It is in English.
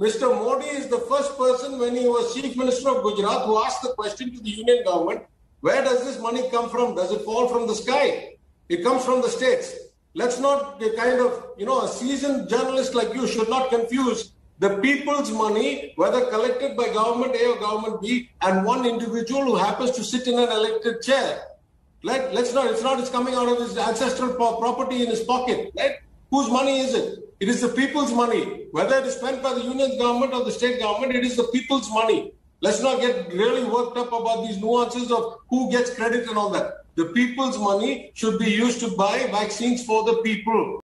Mr. Modi is the first person when he was Chief Minister of Gujarat who asked the question to the Union government where does this money come from? Does it fall from the sky? It comes from the states. Let's not kind of, you know, a seasoned journalist like you should not confuse the people's money, whether collected by government A or government B, and one individual who happens to sit in an elected chair. Let, let's not, it's not, it's coming out of his ancestral property in his pocket, right? Whose money is it? It is the people's money. Whether it is spent by the union government or the state government, it is the people's money. Let's not get really worked up about these nuances of who gets credit and all that. The people's money should be used to buy vaccines for the people.